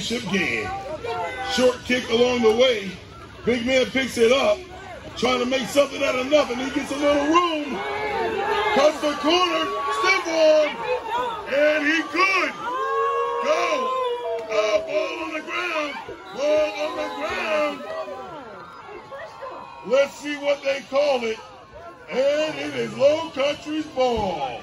championship game. Short kick along the way. Big man picks it up, trying to make something out of nothing. He gets a little room, cuts the corner, step on, and he could go. Uh, ball on the ground, ball on the ground. Let's see what they call it. And it is Low Country's ball.